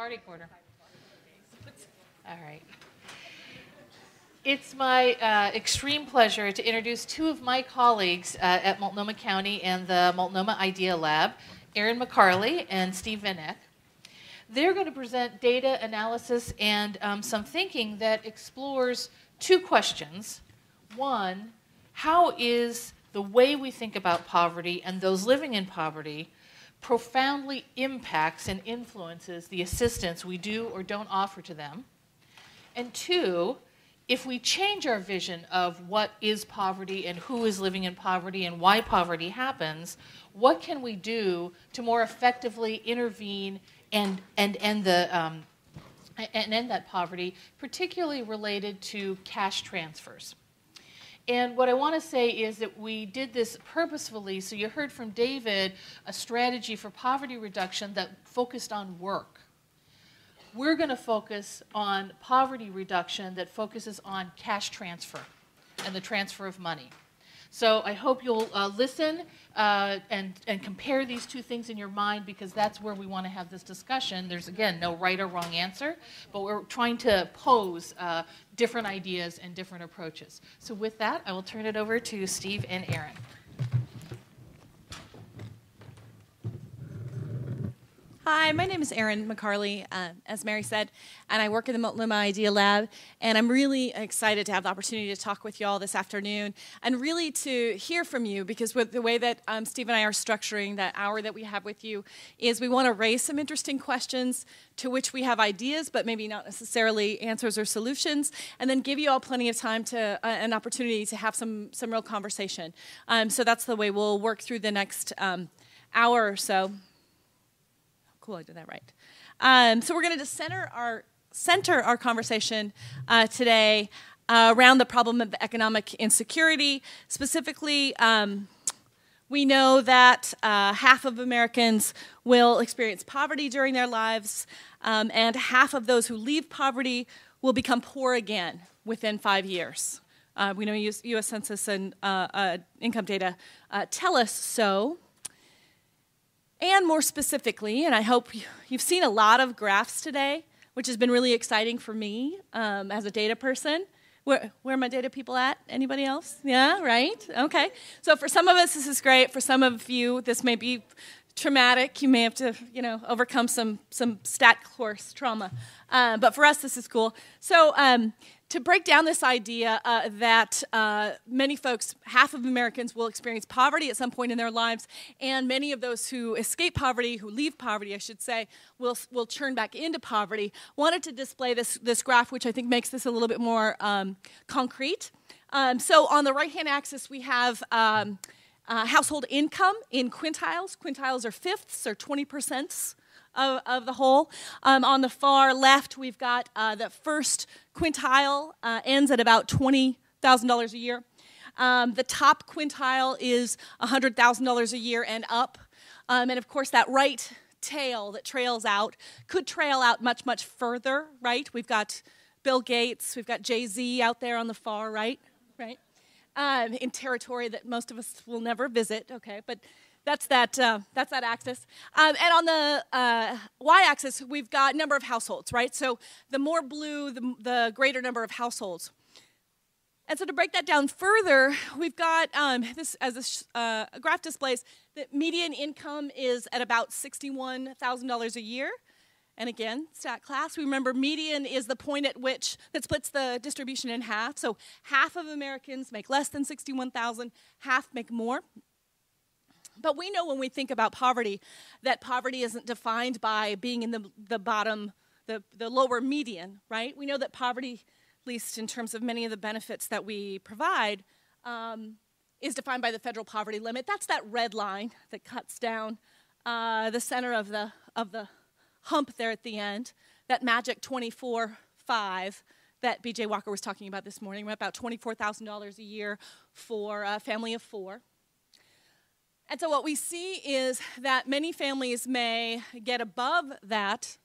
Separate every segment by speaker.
Speaker 1: party quarter. All right. It's my uh, extreme pleasure to introduce two of my colleagues uh, at Multnomah County and the Multnomah Idea Lab, Erin McCarley and Steve Van. They're going to present data analysis and um, some thinking that explores two questions. One, how is the way we think about poverty and those living in poverty profoundly impacts and influences the assistance we do or don't offer to them? And two, if we change our vision of what is poverty and who is living in poverty and why poverty happens, what can we do to more effectively intervene and, and end the um, and end that poverty, particularly related to cash transfers. And what I want to say is that we did this purposefully. So you heard from David a strategy for poverty reduction that focused on work. We're going to focus on poverty reduction that focuses on cash transfer and the transfer of money. So I hope you'll uh, listen uh, and, and compare these two things in your mind because that's where we want to have this discussion. There's, again, no right or wrong answer, but we're trying to pose uh, different ideas and different approaches. So with that, I will turn it over to Steve and Erin.
Speaker 2: Hi, my name is Erin McCarley, uh, as Mary said, and I work in the Multnomah Idea Lab. And I'm really excited to have the opportunity to talk with you all this afternoon and really to hear from you because with the way that um, Steve and I are structuring that hour that we have with you is we want to raise some interesting questions to which we have ideas, but maybe not necessarily answers or solutions, and then give you all plenty of time to uh, an opportunity to have some some real conversation. Um, so that's the way we'll work through the next um, hour or so cool, I did that right. Um, so we're going to center our center our conversation uh, today uh, around the problem of economic insecurity. Specifically, um, we know that uh, half of Americans will experience poverty during their lives, um, and half of those who leave poverty will become poor again within five years. Uh, we know US, US Census and uh, uh, income data tell us so. And more specifically, and I hope you've seen a lot of graphs today, which has been really exciting for me um, as a data person. Where, where are my data people at? Anybody else? Yeah, right? Okay. So for some of us, this is great. For some of you, this may be traumatic. You may have to, you know, overcome some some stat course trauma. Uh, but for us, this is cool. So um, to break down this idea uh, that uh, many folks, half of Americans, will experience poverty at some point in their lives, and many of those who escape poverty, who leave poverty, I should say, will, will churn back into poverty, wanted to display this, this graph, which I think makes this a little bit more um, concrete. Um, so on the right hand axis, we have um, uh, household income in quintiles. Quintiles are fifths or 20 percent of, of the whole. Um, on the far left, we've got uh, the first quintile uh, ends at about $20,000 a year. Um, the top quintile is $100,000 a year and up. Um, and of course, that right tail that trails out could trail out much, much further, right? We've got Bill Gates, we've got Jay Z out there on the far right, right? Um, in territory that most of us will never visit, okay? But that's that, uh, that's that axis. Um, and on the uh, y-axis, we've got number of households, right? So the more blue, the, the greater number of households. And so to break that down further, we've got um, this as this uh, graph displays that median income is at about $61,000 a year. And again, stat class, we remember median is the point at which that splits the distribution in half. So half of Americans make less than 61,000, half make more. But we know when we think about poverty that poverty isn't defined by being in the, the bottom, the, the lower median, right? We know that poverty, at least in terms of many of the benefits that we provide, um, is defined by the federal poverty limit. That's that red line that cuts down uh, the center of the, of the hump there at the end, that magic 24 5 that BJ Walker was talking about this morning, about $24,000 a year for a family of four. And so what we see is that many families may get above that,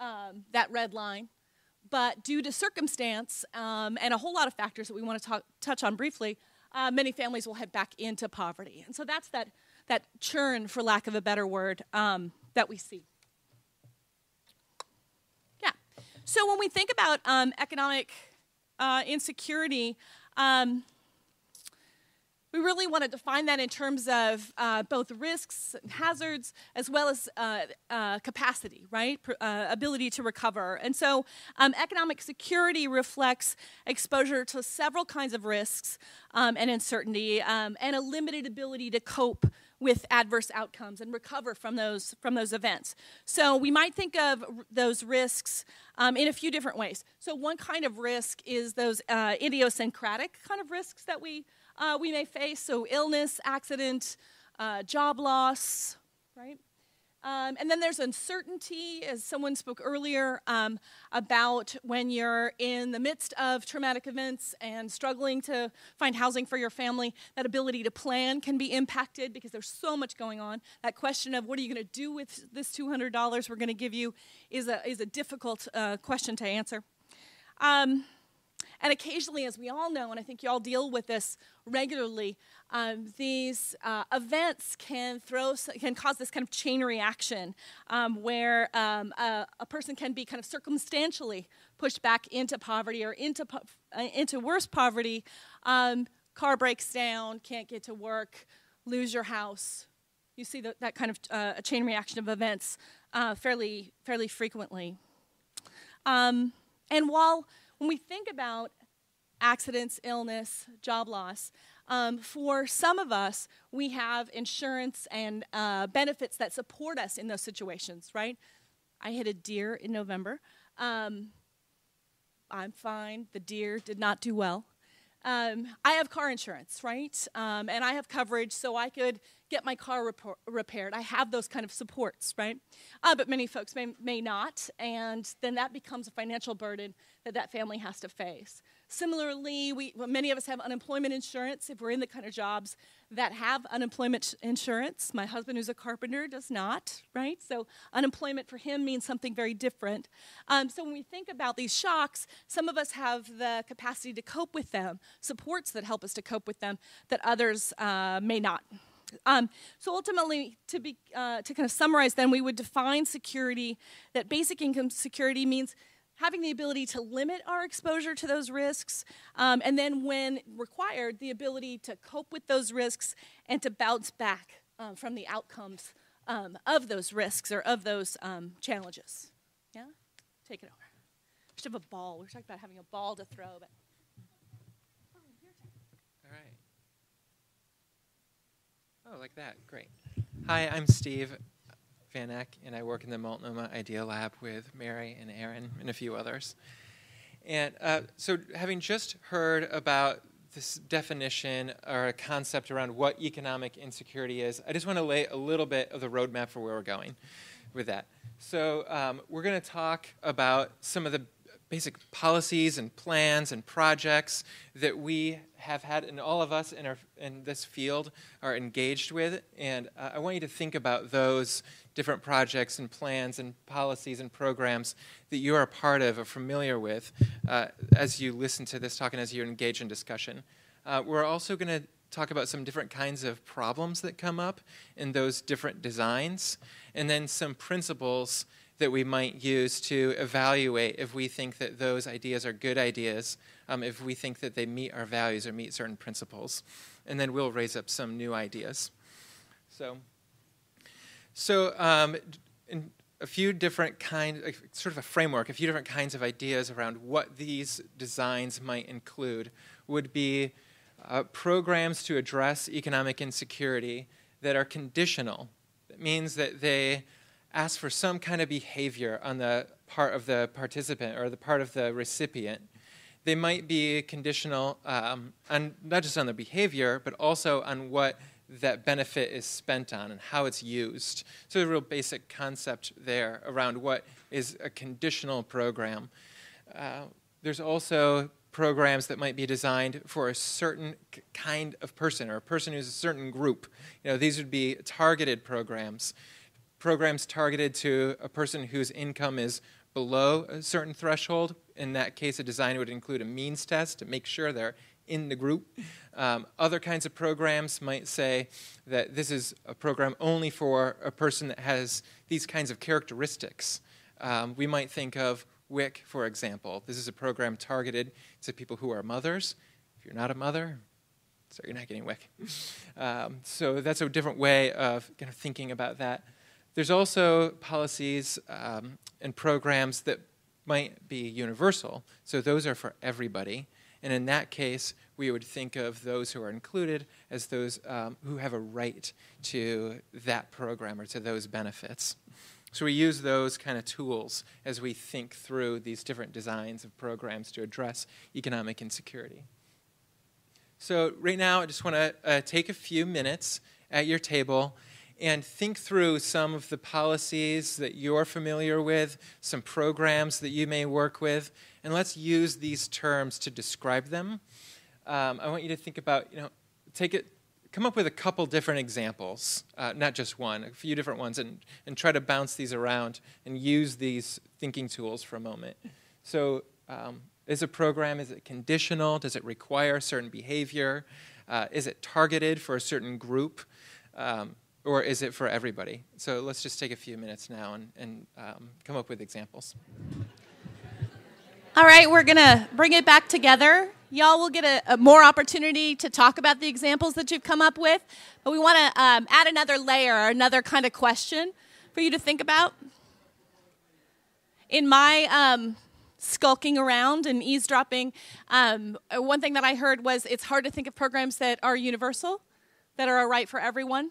Speaker 2: um, that red line, but due to circumstance um, and a whole lot of factors that we want to talk, touch on briefly, uh, many families will head back into poverty. And so that's that, that churn, for lack of a better word, um, that we see. Yeah. So when we think about um, economic uh, insecurity, um, we really want to define that in terms of uh, both risks and hazards as well as uh, uh, capacity, right? Uh, ability to recover. And so um, economic security reflects exposure to several kinds of risks um, and uncertainty um, and a limited ability to cope with adverse outcomes and recover from those from those events. So we might think of those risks um, in a few different ways. So one kind of risk is those uh, idiosyncratic kind of risks that we uh, we may face. So, illness, accident, uh, job loss, right? Um, and then there's uncertainty, as someone spoke earlier, um, about when you're in the midst of traumatic events and struggling to find housing for your family. That ability to plan can be impacted because there's so much going on. That question of what are you going to do with this $200 we're going to give you is a, is a difficult uh, question to answer. Um, and occasionally, as we all know, and I think you all deal with this regularly, um, these uh, events can throw can cause this kind of chain reaction um, where um, a, a, person can be kind of circumstantially pushed back into poverty or into po- uh, into worse poverty. Um, car breaks down, can't get to work, lose your house. You see the, that kind of uh, a chain reaction of events uh, fairly fairly frequently. Um, and while when we think about accidents, illness, job loss, um, for some of us, we have insurance and uh, benefits that support us in those situations, right? I hit a deer in November. Um, I'm fine. The deer did not do well. Um, I have car insurance, right? Um, and I have coverage so I could get my car repor- repaired. I have those kind of supports, right? Uh, but many folks may, may not, and then that becomes a financial burden that that family has to face. Similarly, we, well, many of us have unemployment insurance if we're in the kind of jobs that have unemployment insurance. My husband, who's a carpenter, does not, right? So unemployment for him means something very different. Um, so when we think about these shocks, some of us have the capacity to cope with them, supports that help us to cope with them that others uh, may not. Um, so ultimately, to be uh, to kind of summarize, then we would define security that basic income security means having the ability to limit our exposure to those risks, um, and then when required, the ability to cope with those risks and to bounce back um, from the outcomes um, of those risks or of those um, challenges. Yeah, take it over. We should have a ball. We are talking about having a ball to throw, but. all right.
Speaker 3: Oh, like that. Great. Hi, I'm Steve Van Eck, and I work in the Multnomah Idea Lab with Mary and Erin and a few others. And uh, so, having just heard about this definition or a concept around what economic insecurity is, I just want to lay a little bit of the roadmap for where we're going with that. So, um, we're going to talk about some of the basic policies and plans and projects that we have had, and all of us in, our, in this field are engaged with. And uh, I want you to think about those different projects and plans and policies and programs that you are a part of or familiar with uh, as you listen to this talk and as you engage in discussion. Uh, we're also going to talk about some different kinds of problems that come up in those different designs, and then some principles that we might use to evaluate if we think that those ideas are good ideas, um, if we think that they meet our values or meet certain principles. And then we'll raise up some new ideas. So, so um, a few different kinds, sort of a framework, a few different kinds of ideas around what these designs might include would be uh, programs to address economic insecurity that are conditional. That means that they ask for some kind of behavior on the part of the participant or the part of the recipient. They might be conditional um, on not just on the behavior, but also on what that benefit is spent on and how it's used. So, a real basic concept there around what is a conditional program. Uh, there's also programs that might be designed for a certain kind of person or a person who's a certain group. You know, these would be targeted programs programs targeted to a person whose income is below a certain threshold. In that case, a design would include a means test to make sure they're in the group. Um, other kinds of programs might say that this is a program only for a person that has these kinds of characteristics. Um, we might think of WIC, for example. This is a program targeted to people who are mothers. If you're not a mother, so you're not getting WIC. Um, so that's a different way of kind of thinking about that. There's also policies um, and programs that might be universal. So those are for everybody. And in that case, we would think of those who are included as those um, who have a right to that program or to those benefits. So we use those kind of tools as we think through these different designs of programs to address economic insecurity. So right now, I just want to uh, take a few minutes at your table and think through some of the policies that you're familiar with, some programs that you may work with, and let's use these terms to describe them. Um, I want you to think about, you know, take it, come up with a couple different examples, uh, not just one, a few different ones, and, and try to bounce these around and use these thinking tools for a moment. So, um, is a program, is it conditional? Does it require certain behavior? Uh, is it targeted for a certain group? Um, or is it for everybody? So let's just take a few minutes now and, and um, come up with examples.
Speaker 2: All right, we're going to bring it back together. Y'all will get a, a, more opportunity to talk about the examples that you've come up with, but we want to um, add another layer, or another kind of question for you to think about. In my um, skulking around and eavesdropping, um, one thing that I heard was it's hard to think of programs that are universal, that are a right for everyone.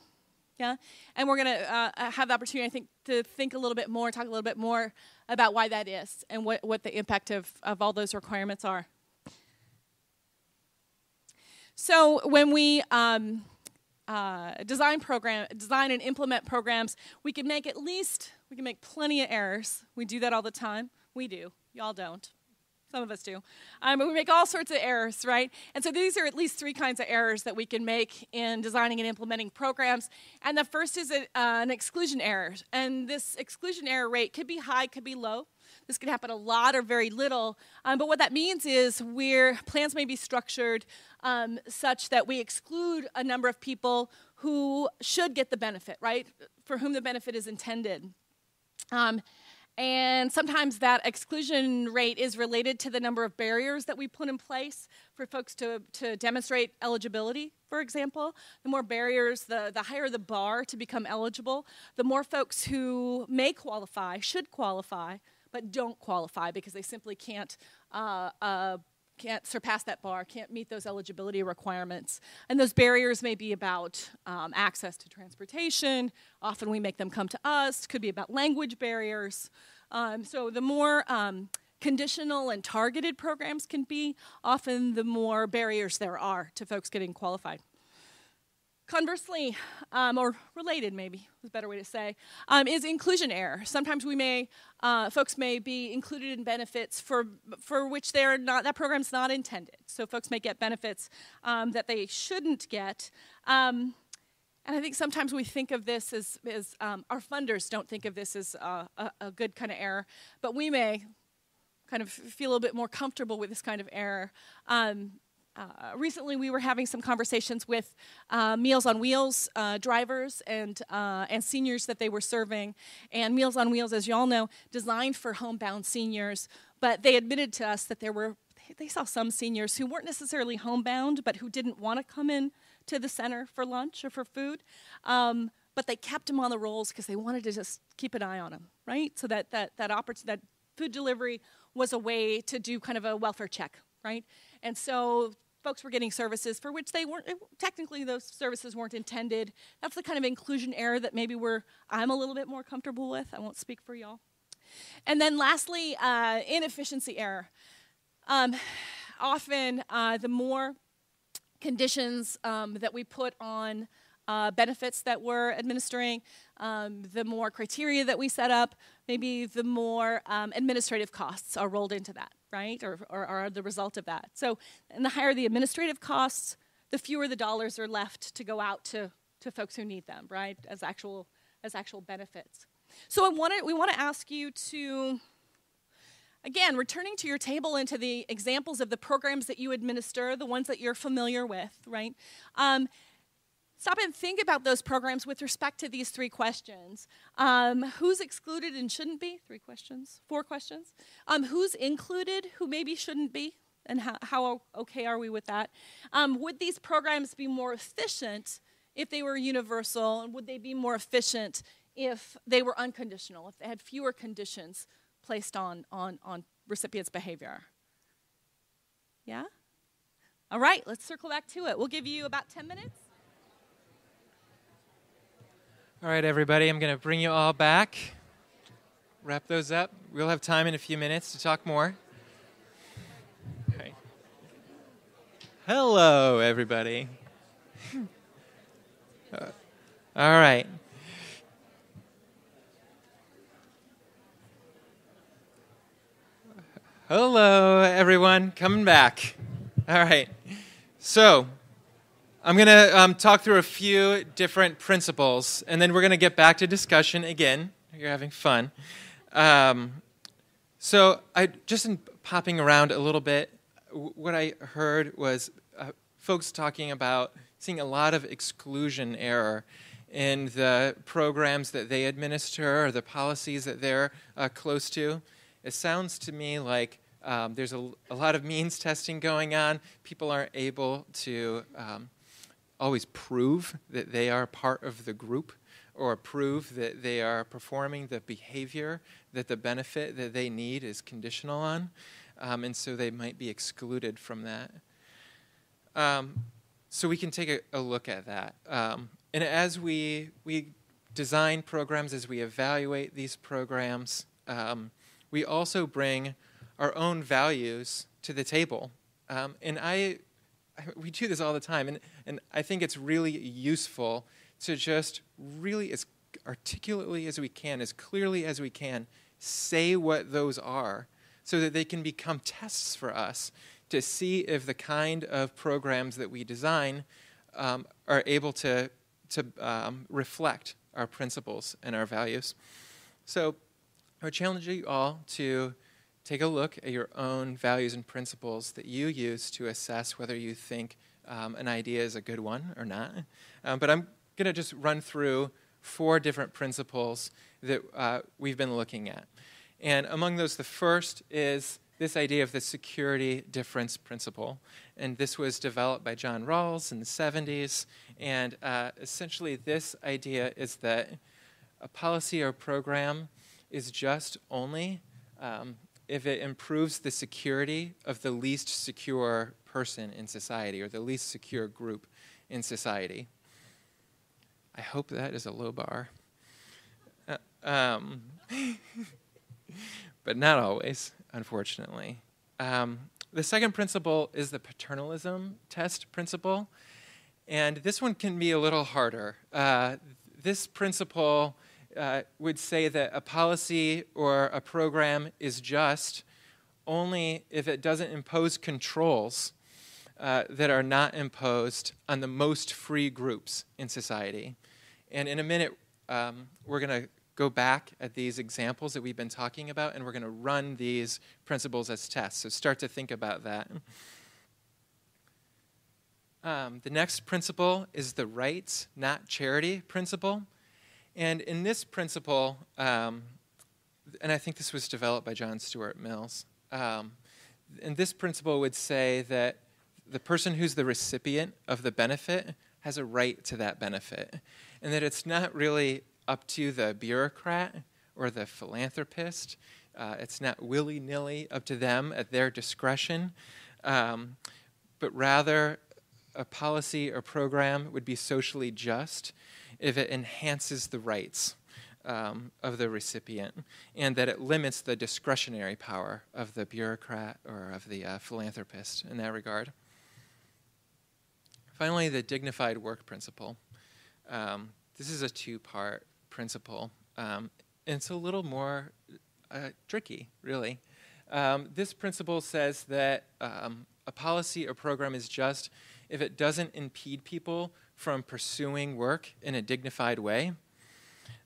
Speaker 2: Yeah, and we're going to uh, uh, have the opportunity, I think, to think a little bit more, talk a little bit more about why that is and what, what the impact of, of all those requirements are. So when we um, uh, design program, design and implement programs, we can make at least we can make plenty of errors. We do that all the time. We do. Y'all don't. Some of us do. Um, we make all sorts of errors, right? And so these are at least three kinds of errors that we can make in designing and implementing programs. And the first is a, uh, an exclusion error. And this exclusion error rate could be high, could be low. This could happen a lot or very little. Um, but what that means is where plans may be structured um, such that we exclude a number of people who should get the benefit, right? For whom the benefit is intended. Um, and sometimes that exclusion rate is related to the number of barriers that we put in place for folks to, to demonstrate eligibility, for example. The more barriers, the, the higher the bar to become eligible, the more folks who may qualify, should qualify, but don't qualify because they simply can't uh, uh, can't surpass that bar, can't meet those eligibility requirements. And those barriers may be about um, access to transportation. Often we make them come to us. Could be about language barriers. Um, so the more um, conditional and targeted programs can be, often the more barriers there are to folks getting qualified. Conversely, um, or related maybe is a better way to say, um, is inclusion error. Sometimes we may, uh, folks may be included in benefits for, for which they're not, that program's not intended. So folks may get benefits um, that they shouldn't get. Um, and I think sometimes we think of this as, as um, our funders don't think of this as a, a good kind of error, but we may kind of feel a little bit more comfortable with this kind of error. Um, uh, recently, we were having some conversations with uh, Meals on Wheels uh, drivers and uh, and seniors that they were serving. And Meals on Wheels, as you all know, designed for homebound seniors, but they admitted to us that there were they saw some seniors who weren't necessarily homebound, but who didn't want to come in to the center for lunch or for food. Um, but they kept them on the rolls because they wanted to just keep an eye on them, right? So that that that opportunity, that food delivery was a way to do kind of a welfare check, right? And so folks were getting services for which they weren't technically those services weren't intended. That's the kind of inclusion error that maybe we're I'm a little bit more comfortable with. I won't speak for y'all. And then lastly, uh, inefficiency error. Um, often, uh, the more conditions um, that we put on uh, benefits that we're administering, um, the more criteria that we set up, maybe the more um, administrative costs are rolled into that, right? Or, or are the result of that. So, and the higher the administrative costs, the fewer the dollars are left to go out to, to folks who need them, right? As actual, as actual benefits. So I wanted, we want to ask you to, again, returning to your table and to the examples of the programs that you administer, the ones that you're familiar with, right? Um, stop and think about those programs with respect to these three questions. Um, who's excluded and shouldn't be? Three questions, four questions. Um, who's included, who maybe shouldn't be? And how, how okay are we with that? Um, would these programs be more efficient if they were universal? And would they be more efficient if they were unconditional, if they had fewer conditions placed on, on, on recipients' behavior? Yeah? All right, let's circle back to it. We'll give you about 10 minutes.
Speaker 3: All right, everybody, I'm going to bring you all back. Wrap those up. We'll have time in a few minutes to talk more. Okay. Hello, everybody. Uh, all right. Hello, everyone. Coming back. All right. So, I'm going to um, talk through a few different principles, and then we're going to get back to discussion again. You're having fun. Um, so, I just in popping around a little bit, what I heard was uh, folks talking about seeing a lot of exclusion error in the programs that they administer or the policies that they're uh, close to. It sounds to me like um, there's a, a, lot of means testing going on. People aren't able to um, always prove that they are part of the group or prove that they are performing the behavior that the benefit that they need is conditional on. Um, and so they might be excluded from that. Um, so we can take a, a look at that. Um, and as we, we design programs, as we evaluate these programs, um, we also bring our own values to the table. Um, and I, we do this all the time, and, and I think it's really useful to just really, as articulately as we can, as clearly as we can, say what those are so that they can become tests for us to see if the kind of programs that we design um, are able to, to um, reflect our principles and our values. So I would challenge you all to take a look at your own values and principles that you use to assess whether you think um, an idea is a good one or not. Um, but I'm going to just run through four different principles that uh, we've been looking at. And among those, the first is this idea of the security difference principle. And this was developed by John Rawls in the 70s. And uh, essentially, this idea is that a policy or program is just only um, if it improves the security of the least secure person in society or the least secure group in society. I hope that is a low bar. Uh, um, but not always, unfortunately. Um, the second principle is the paternalism test principle. And this one can be a little harder. Uh, this principle uh, would say that a policy or a program is just only if it doesn't impose controls uh, that are not imposed on the most free groups in society. And in a minute, um, we're going to go back at these examples that we've been talking about, and we're going to run these principles as tests. So start to think about that. Um, the next principle is the rights, not charity principle. And in this principle, um, and I think this was developed by John Stuart Mills, um, and this principle would say that the person who's the recipient of the benefit has a right to that benefit, and that it's not really up to the bureaucrat or the philanthropist. Uh, it's not willy nilly up to them at their discretion, um, but rather a policy or program would be socially just if it enhances the rights um, of the recipient and that it limits the discretionary power of the bureaucrat or of the uh, philanthropist in that regard. Finally, the dignified work principle. Um, this is a two part principle. Um, and it's a little more uh, tricky, really. Um, this principle says that um, a policy or program is just if it doesn't impede people from pursuing work in a dignified way.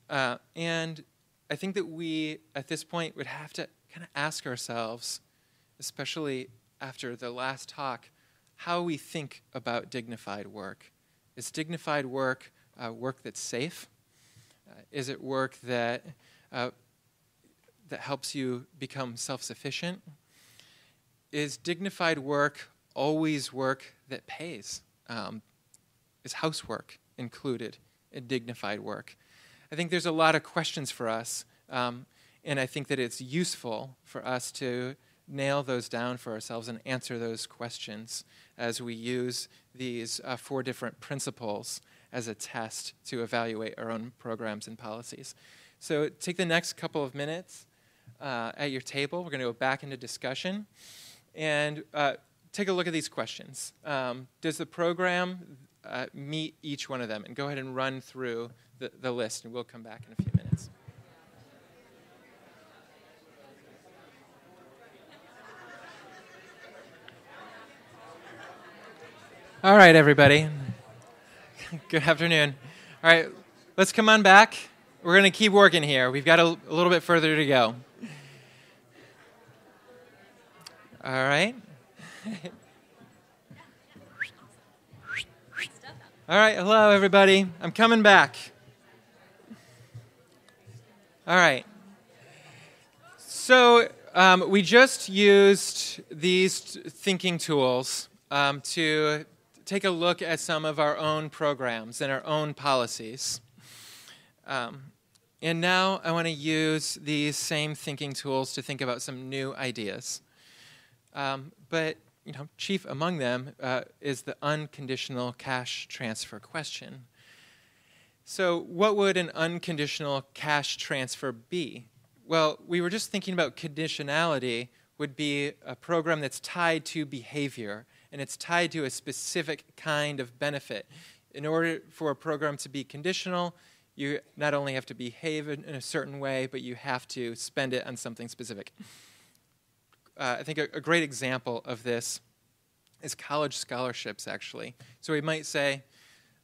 Speaker 3: Uh, and I think that we, at this point, would have to kind of ask ourselves, especially after the last talk, how we think about dignified work Is dignified work uh, work that's safe? Uh, is it work that, uh, that helps you become self sufficient? Is dignified work always work that pays? Um, is housework included in dignified work? I think there's a lot of questions for us, um, and I think that it's useful for us to nail those down for ourselves and answer those questions as we use these uh, four different principles as a test to evaluate our own programs and policies. So take the next couple of minutes uh, at your table. We're going to go back into discussion and uh, take a look at these questions. Um, does the program uh, meet each one of them? And go ahead and run through the, the list, and we'll come back in a few minutes. All right, everybody. Good afternoon. All right, let's come on back. We're going to keep working here. We've got a, a little bit further to go. All right. All right, hello, everybody. I'm coming back. All right. So, um, we just used these thinking tools um, to take a look at some of our own programs and our own policies. Um, and now I want to use these same thinking tools to think about some new ideas. Um, but you know, chief among them uh, is the unconditional cash transfer question. So, what would an unconditional cash transfer be? Well, we were just thinking about conditionality would be a program that's tied to behavior and it's tied to a specific kind of benefit. In order for a program to be conditional, you not only have to behave in a certain way, but you have to spend it on something specific. Uh, I think a, a great example of this is college scholarships, actually. So we might say,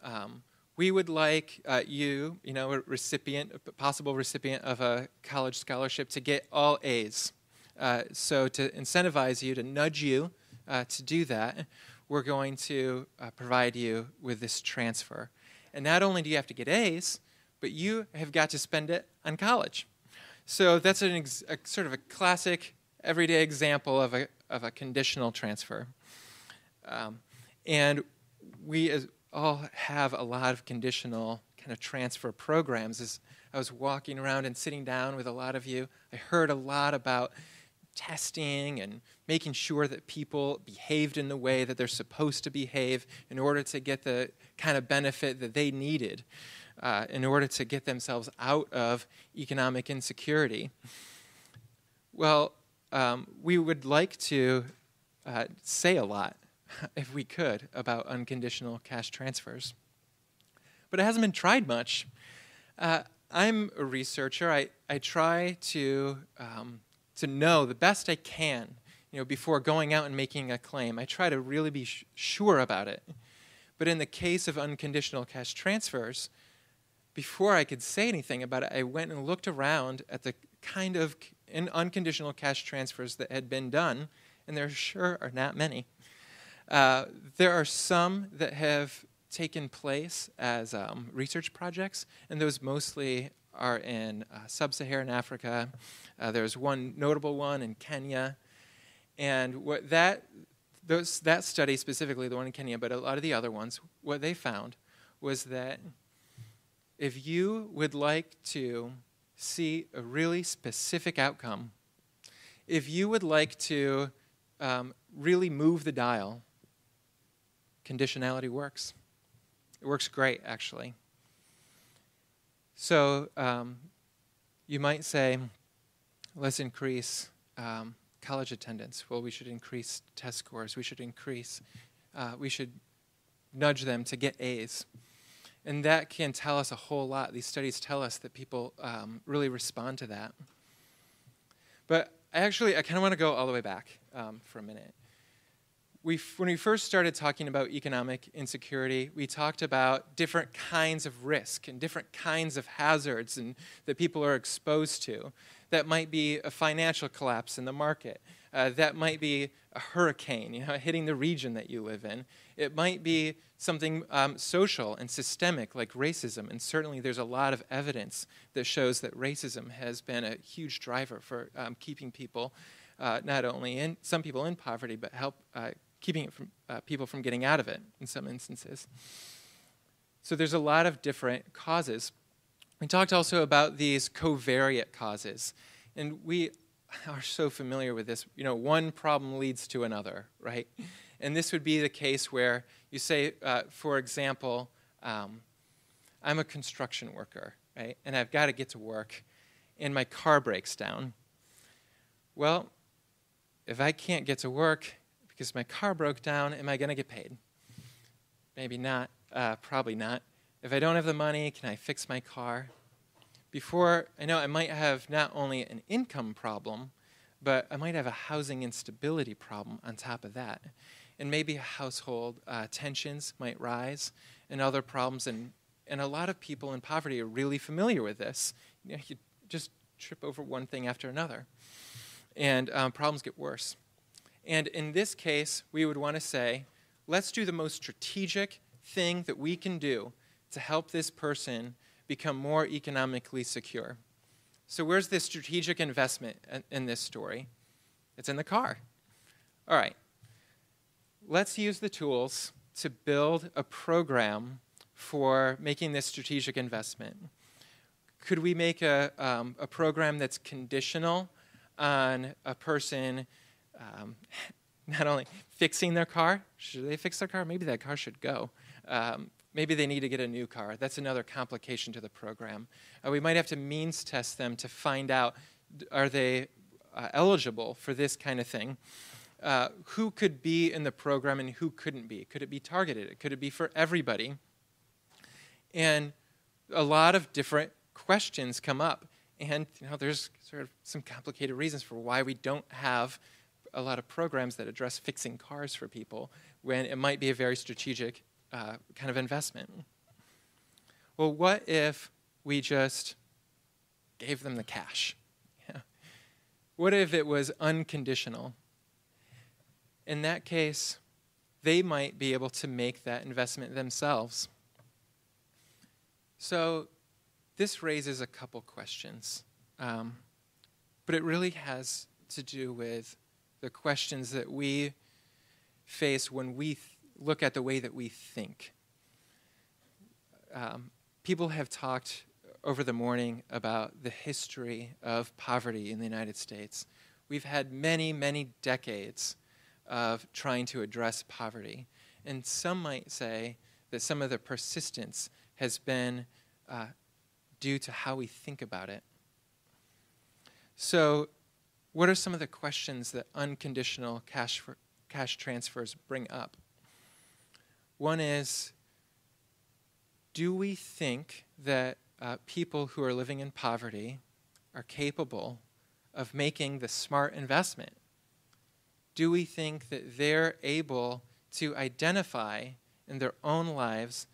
Speaker 3: um, we would like uh, you, you know, a recipient, a possible recipient of a college scholarship, to get all A's. Uh, so to incentivize you, to nudge you uh, to do that, we're going to uh, provide you with this transfer. And not only do you have to get A's, but you have got to spend it on college. So that's an ex- a, sort of a classic, everyday example of a, of a conditional transfer. Um, and we all have a lot of conditional kind of transfer programs. As I was walking around and sitting down with a lot of you, I heard a lot about testing and making sure that people behaved in the way that they're supposed to behave in order to get the kind of benefit that they needed uh, in order to get themselves out of economic insecurity. Well, um, we would like to uh, say a lot, if we could, about unconditional cash transfers. But it hasn't been tried much. Uh, I'm a researcher. I, I try to um, to know the best I can, you know, before going out and making a claim. I try to really be sh- sure about it. But in the case of unconditional cash transfers, before I could say anything about it, I went and looked around at the kind of unconditional cash transfers that had been done, and there sure are not many. Uh, there are some that have taken place as um, research projects, and those mostly are in uh, sub Saharan Africa. Uh, there's one notable one in Kenya. And what that, those, that study specifically, the one in Kenya, but a lot of the other ones, what they found was that if you would like to see a really specific outcome, if you would like to um, really move the dial, conditionality works. It works great, actually. So um, you might say, let's increase um, college attendance. Well, we should increase test scores. We should increase, uh, we should nudge them to get A's. And that can tell us a whole lot. These studies tell us that people um, really respond to that. But I actually, I kind of want to go all the way back um, for a minute. we, when we first started talking about economic insecurity, we talked about different kinds of risk and different kinds of hazards and, that people are exposed to. That might be a financial collapse in the market. Uh, that might be a hurricane, you know, hitting the region that you live in. It might be something um, social and systemic like racism. And certainly there's a lot of evidence that shows that racism has been a huge driver for um, keeping people, uh, not only in some people in poverty, but help uh, keeping from, uh, people from getting out of it in some instances. So there's a lot of different causes. We talked also about these covariate causes. And we are so familiar with this. You know, one problem leads to another, right? And this would be the case where you say, uh, for example, um, I'm a construction worker, right? And I've got to get to work, and my car breaks down. Well, if I can't get to work, because my car broke down, am I going to get paid? Maybe not, uh, probably not. If I don't have the money, can I fix my car? Before I know, I might have not only an income problem, but I might have a housing instability problem on top of that. And maybe household uh, tensions might rise and other problems. And, and a lot of people in poverty are really familiar with this. You, know, you just trip over one thing after another, and um, problems get worse. And in this case, we would want to say, let's do the most strategic thing that we can do to help this person become more economically secure. So, where's the strategic investment in this story? It's in the car. All right. Let's use the tools to build a program for making this strategic investment. Could we make a, um, a program that's conditional on a person um, not only fixing their car, should they fix their car? Maybe that car should go. Um, maybe they need to get a new car. That's another complication to the program. Uh, we might have to means test them to find out are they uh, eligible for this kind of thing. Uh, who could be in the program and who couldn't be? Could it be targeted? Could it be for everybody? And a lot of different questions come up. And you know, there's sort of some complicated reasons for why we don't have a lot of programs that address fixing cars for people when it might be a very strategic uh, kind of investment. Well, what if we just gave them the cash? Yeah. What if it was unconditional? In that case, they might be able to make that investment themselves. So, this raises a couple questions, um, but it really has to do with the questions that we face when we look at the way that we think. Um, people have talked over the morning about the history of poverty in the United States. We've had many, many decades of trying to address poverty. And some might say that some of the persistence has been uh, due to how we think about it. So, what are some of the questions that unconditional cash, cash transfers bring up? One is Do we think that uh, people who are living in poverty are capable of making the smart investment? Do we think that they're able to identify in their own lives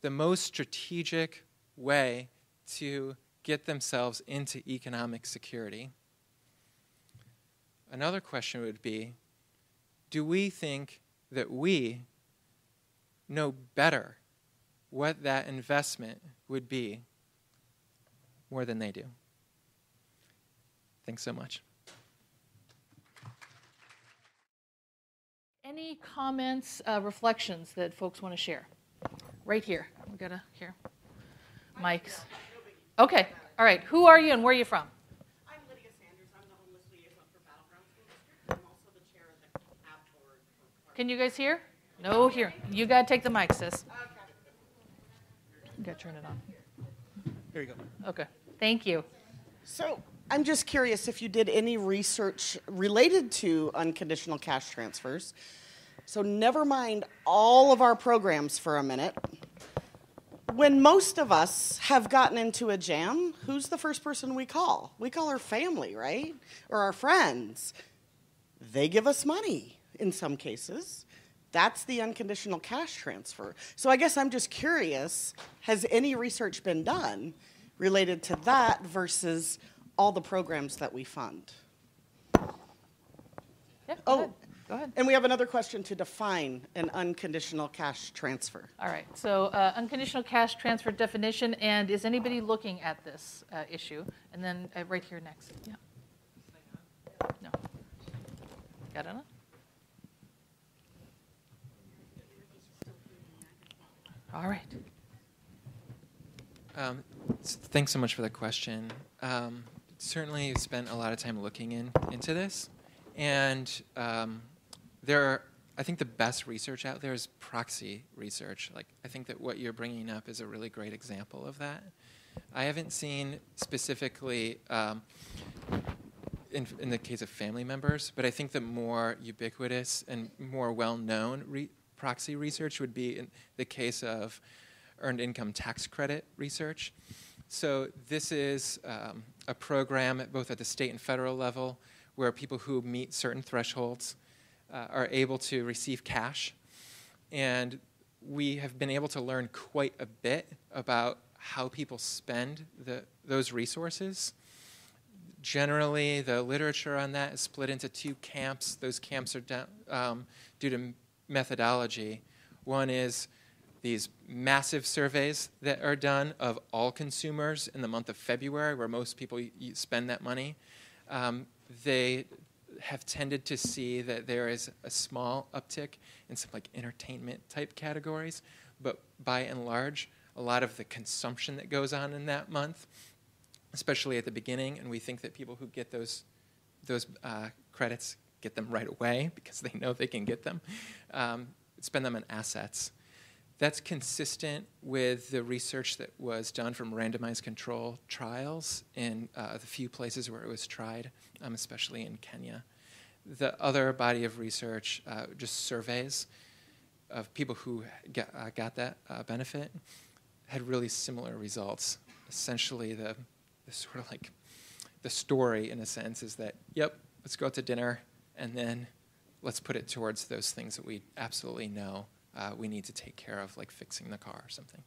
Speaker 3: the most strategic way to get themselves into economic security? Another question would be Do we think that we know better what that investment would be more than they do? Thanks so much.
Speaker 1: Any comments, uh, reflections that folks want to share? Right here. We got to here. Mics. Okay. All right. Who are you and where are you from? I'm Lydia Sanders.
Speaker 4: I'm the homeless liaison for Battle Ground School District. I'm also the chair of the CAB board.
Speaker 1: Can you guys hear? No, here. You got to take the mic, sis. You got to turn it on.
Speaker 4: Here you go.
Speaker 1: Okay. Thank you.
Speaker 4: So I'm just curious if you did any research related to unconditional cash transfers. So never mind all of our programs for a minute. When most of us have gotten into a jam, who's the first person we call? We call our family, right? Or our friends. They give us money in some cases. That's the unconditional cash transfer. So I guess I'm just curious has any research been done related to that versus all the programs that we fund?
Speaker 1: Yeah, go
Speaker 4: Oh.
Speaker 1: ahead. Go ahead.
Speaker 4: And we have another question to define an unconditional cash transfer.
Speaker 1: All right, so uh, unconditional cash transfer definition, and is anybody looking at this uh, issue? And then uh, right here next, yeah. No. Got enough? All right.
Speaker 3: Um, thanks so much for the question. Um, certainly spent a lot of time looking in, into this, and um, there are, I think the best research out there is proxy research. Like I think that what you're bringing up is a really great example of that. I haven't seen specifically um, in, in the case of family members, but I think the more ubiquitous and more well-known re- proxy research would be in the case of earned income tax credit research. So this is um, a program at both at the state and federal level where people who meet certain thresholds uh, are able to receive cash. And we have been able to learn quite a bit about how people spend the, those resources. Generally, the literature on that is split into two camps. Those camps are down, um, due to methodology. One is these massive surveys that are done of all consumers in the month of February, where most people spend that money. Um, they have tended to see that there is a small uptick in some like entertainment type categories, but by and large, a lot of the consumption that goes on in that month, especially at the beginning, and we think that people who get those those uh, credits get them right away because they know they can get them, um, spend them on assets. That's consistent with the research that was done from randomized control trials in uh, the few places where it was tried, um, especially in Kenya. The other body of research, uh, just surveys of people who got, uh, got that uh, benefit, had really similar results. Essentially, the, the sort of like the story, in a sense, is that, yep, let's go out to dinner, and then let's put it towards those things that we absolutely know uh, we need to take care of, like fixing the car or something.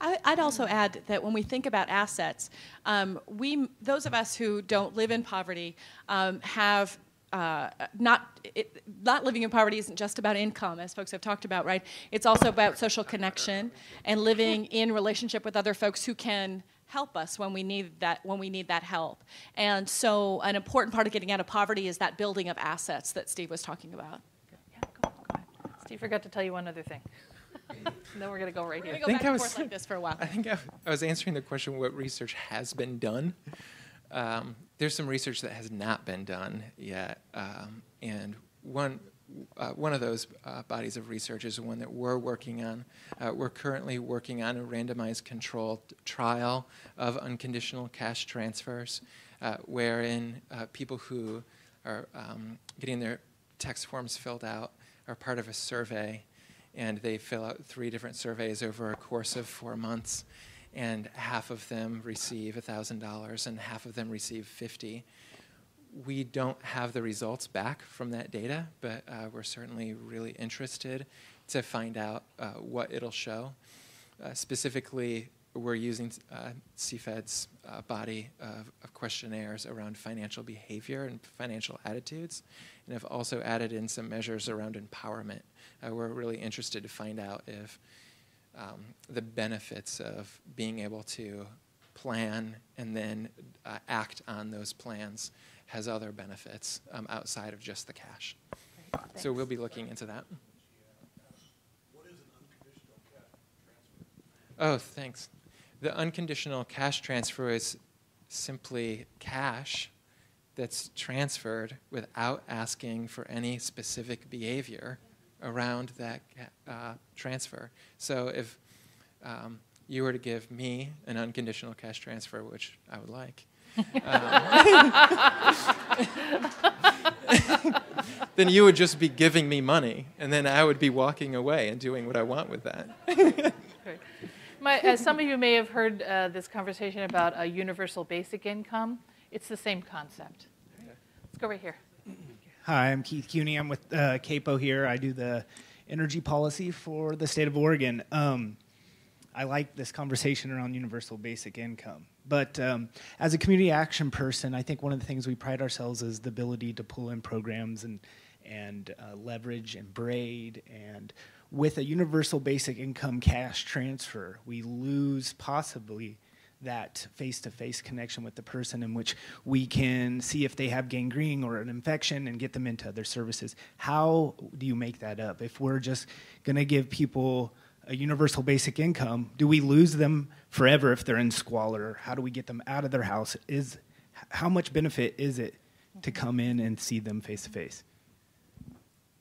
Speaker 2: I- I'd also add that when we think about assets, um, we, those of us who don't live in poverty um, have uh, not, it, not living in poverty isn't just about income, as folks have talked about, right? It's also about social connection and living in relationship with other folks who can help us when we need that when we need that help. And so, an important part of getting out of poverty is that building of assets that Steve was talking about.
Speaker 1: Yeah, go, go ahead. Steve forgot to tell you one other thing. and then we're going to go right
Speaker 2: We're
Speaker 1: here.
Speaker 2: gonna go
Speaker 3: think
Speaker 2: back
Speaker 3: I
Speaker 2: and
Speaker 3: was-
Speaker 2: forth like this for a while.
Speaker 3: I think I, I was answering the question what research has been done. Um, there's some research that has not been done yet, um, and one uh, one of those uh, bodies of research is one that we're working on. Uh, we're currently working on a randomized controlled trial of unconditional cash transfers, uh, wherein uh, people who are um, getting their tax forms filled out are part of a survey, and they fill out three different surveys over a course of four months and half of them receive $1,000 and half of them receive 50. We don't have the results back from that data, but uh, we're certainly really interested to find out uh, what it'll show. Uh, specifically, we're using uh, CFED's uh, body of, of questionnaires around financial behavior and financial attitudes, and have also added in some measures around empowerment. Uh, we're really interested to find out if um, the benefits of being able to plan and then uh, act on those plans has other benefits um, outside of just the cash. So we'll be looking into that. Oh, thanks. The unconditional cash transfer is simply cash that's transferred without asking for any specific behavior around that uh, transfer. So if um, you were to give me an unconditional cash transfer, which I would like, um, then you would just be giving me money, and then I would be walking away and doing what I want with that.
Speaker 1: Okay. My, uh, some of you may have heard uh, this conversation about a universal basic income. It's the same concept. Let's go right here.
Speaker 5: Hi, I'm Keith Kueny. I'm with uh, CAPO here. I do the energy policy for the state of Oregon. Um, I like this conversation around universal basic income. But um, as a community action person, I think one of the things we pride ourselves is the ability to pull in programs and and uh, leverage and braid. And with a universal basic income cash transfer, we lose possibly that face-to-face connection with the person in which we can see if they have gangrene or an infection and get them into other services how do you make that up if we're just going to give people a universal basic income do we lose them forever if they're in squalor? How do we get them out of their house? Is how much benefit is it to come in and see them face to face?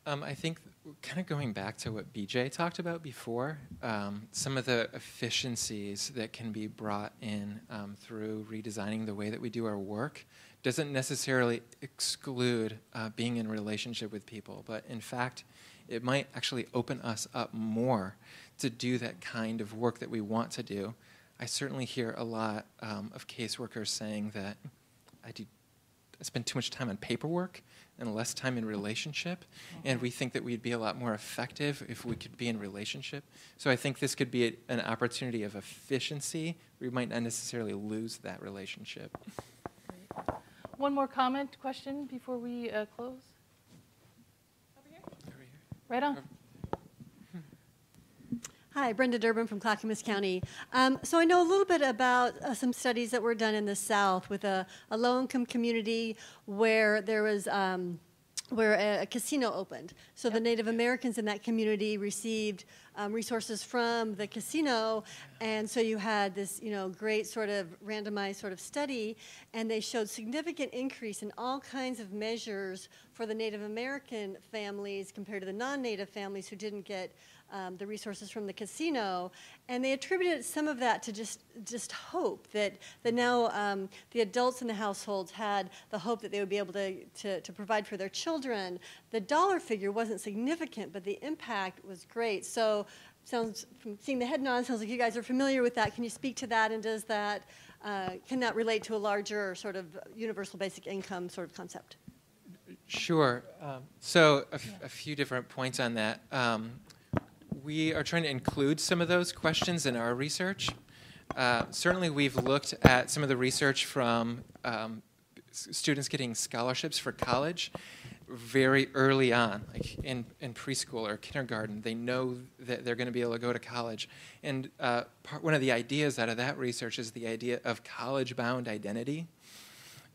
Speaker 3: Um, I think kind of going back to what BJ talked about before, um, some of the efficiencies that can be brought in um, through redesigning the way that we do our work doesn't necessarily exclude uh, being in relationship with people, but in fact, it might actually open us up more to do that kind of work that we want to do. I certainly hear a lot um, of caseworkers saying that I do I spend too much time on paperwork and less time in relationship. And we think that we'd be a lot more effective if we could be in relationship. So I think this could be a, an opportunity of efficiency. We might not necessarily lose that relationship.
Speaker 1: One more comment, question before we uh, close?
Speaker 3: Over here.
Speaker 1: Right on.
Speaker 6: Hi, Brenda Durbin from Clackamas County. Um, so I know a little bit about uh, some studies that were done in the South with a, a low-income community where there was um, where a, a, casino opened. So the Native Americans in that community received um, resources from the casino, and so you had this, you know, great sort of randomized sort of study, and they showed significant increase in all kinds of measures for the Native American families compared to the non-Native families who didn't get um, the resources from the casino, and they attributed some of that to just just hope that that now um, the adults in the households had the hope that they would be able to, to, to provide for their children. The dollar figure wasn't significant, but the impact was great. So sounds from seeing the head nod sounds like you guys are familiar with that. Can you speak to that, and does that uh, can that relate to a larger sort of universal basic income sort of concept?
Speaker 3: Sure. Um, so a few different points on that. Um, we are trying to include some of those questions in our research. Uh, certainly, we've looked at some of the research from um, students getting scholarships for college very early on, like in, in preschool or kindergarten. They know that they're going to be able to go to college. And uh, part, one of the ideas out of that research is the idea of college bound identity.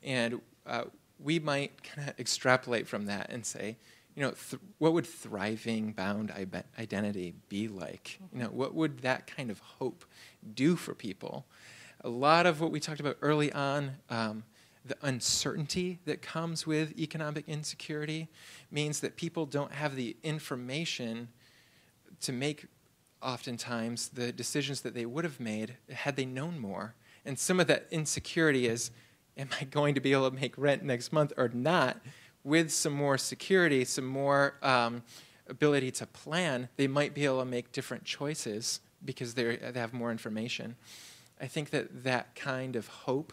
Speaker 3: And uh, we might kind of extrapolate from that and say, you know, what would thriving bound identity be like? You know, what would that kind of hope do for people? A lot of what we talked about early on, um, the uncertainty that comes with economic insecurity, means that people don't have the information to make, oftentimes, the decisions that they would have made had they known more. And some of that insecurity is, am I going to be able to make rent next month or not? With some more security, some more um, ability to plan, they might be able to make different choices because they have more information. I think that that kind of hope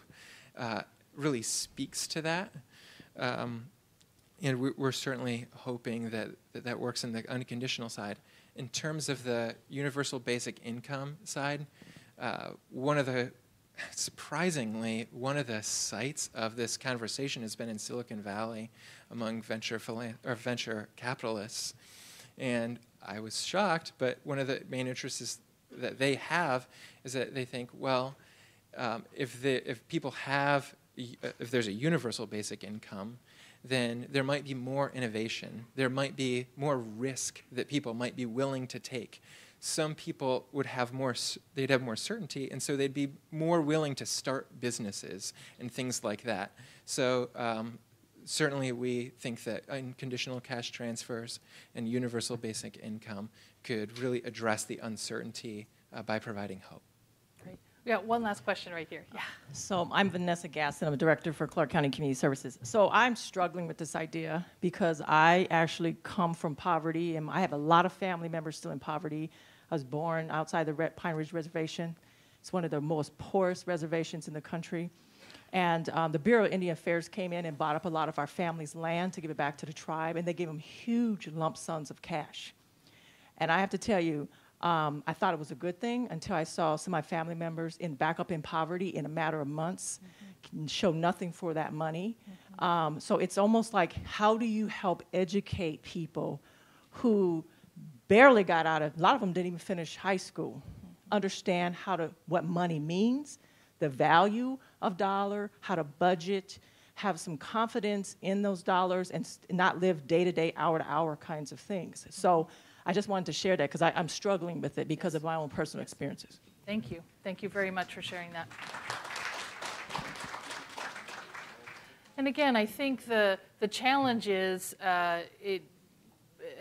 Speaker 3: uh, really speaks to that. Um, and we're certainly hoping that, that that works in the unconditional side. In terms of the universal basic income side, uh, one of the surprisingly, one of the sites of this conversation has been in Silicon Valley among venture, philan- or venture capitalists. And I was shocked, but one of the main interests that they have is that they think, well, um, if, the, if people have, if there's a universal basic income, then there might be more innovation. There might be more risk that people might be willing to take some people would have more they'd have more certainty and so they'd be more willing to start businesses and things like that so um, certainly we think that unconditional cash transfers and universal basic income could really address the uncertainty uh, by providing hope.
Speaker 1: Great. We got one last question right here. Yeah.
Speaker 7: So i'm vanessa gaston. I'm a director for clark county community services. So i'm struggling with this idea because i actually come from poverty and i have a lot of family members still in poverty. I was born outside the Red Pine Ridge Reservation. It's one of the most poorest reservations in the country. And um, the Bureau of Indian Affairs came in and bought up a lot of our family's land to give it back to the tribe, and they gave them huge lump sums of cash. And I have to tell you, um, I thought it was a good thing until I saw some of my family members in back up in poverty in a matter of months, can show nothing for that money. Um, so it's almost like, how do you help educate people who barely got out of? A lot of them didn't even finish high school. Understand how to what money means, the value of dollar, how to budget, have some confidence in those dollars, and not live day to day, hour to hour kinds of things. So I just wanted to share that because I'm struggling with it because of my own personal experiences.
Speaker 1: Thank you. Thank you very much for sharing that. And again, I think the, the challenge is, uh, it,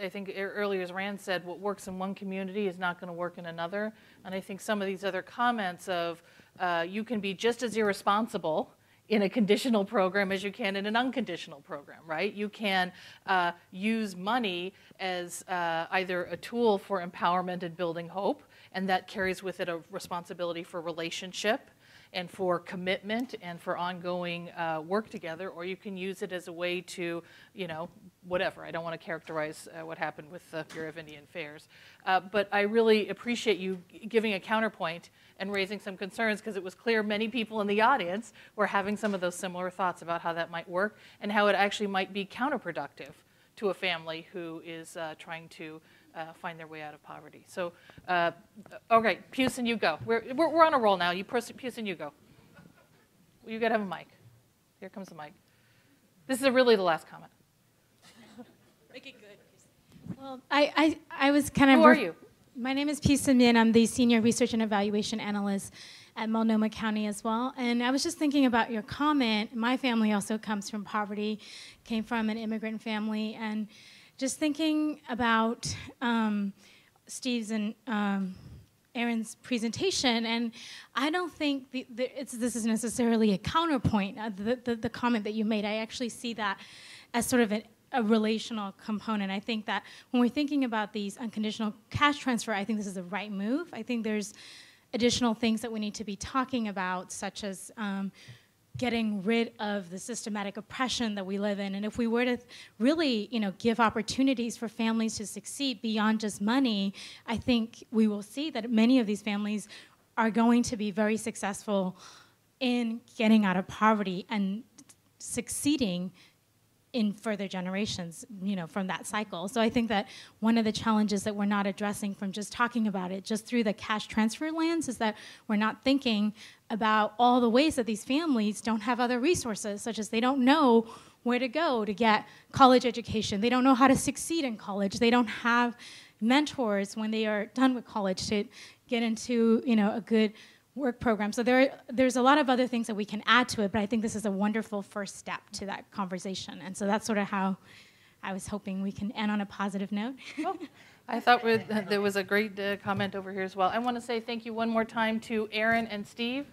Speaker 1: I think earlier, as Rand said, what works in one community is not going to work in another. And I think some of these other comments of uh, you can be just as irresponsible in a conditional program as you can in an unconditional program, right? You can uh, use money as uh, either a tool for empowerment and building hope, and that carries with it a responsibility for relationship and for commitment and for ongoing uh, work together, or you can use it as a way to, you know, whatever. I don't want to characterize uh, what happened with the Bureau of Indian Affairs. Uh, but I really appreciate you giving a counterpoint and raising some concerns because it was clear many people in the audience were having some of those similar thoughts about how that might work and how it actually might be counterproductive to a family who is uh, trying to uh, find their way out of poverty. So, uh, okay, Pewson, you go. We're, we're, we're on a roll now. You, Pewson, you go. You got to have a mic. Here comes the mic. This is really the last comment. Make it good.
Speaker 8: Well, I, I, I was kind of.
Speaker 1: Who are you?
Speaker 8: My name is Pisa Min. I'm the Senior Research and Evaluation Analyst at Multnomah County as well. And I was just thinking about your comment. My family also comes from poverty, came from an immigrant family, and just thinking about um, Steve's and um, Erin's presentation, and I don't think the, the, this is necessarily a counterpoint. Uh, the, the, the comment that you made, I actually see that as sort of an, a relational component. I think that when we're thinking about these unconditional cash transfer, I think this is the right move. I think there's additional things that we need to be talking about, such as um, getting rid of the systematic oppression that we live in. And if we were to really, you know, give opportunities for families to succeed beyond just money, I think we will see that many of these families are going to be very successful in getting out of poverty and succeeding in further generations, you know, from that cycle. So I think that one of the challenges that we're not addressing from just talking about it, just through the cash transfer lens, is that we're not thinking about all the ways that these families don't have other resources, such as they don't know where to go to get college education. They don't know how to succeed in college. They don't have mentors when they are done with college to get into, you know, a good work program. So there, there's a lot of other things that we can add to it, but I think this is a wonderful first step to that conversation. And so that's sort of how I was hoping we can end on a positive note.
Speaker 1: Well, I thought there was a great uh, comment over here as well. I want to say thank you one more time to Erin and Steve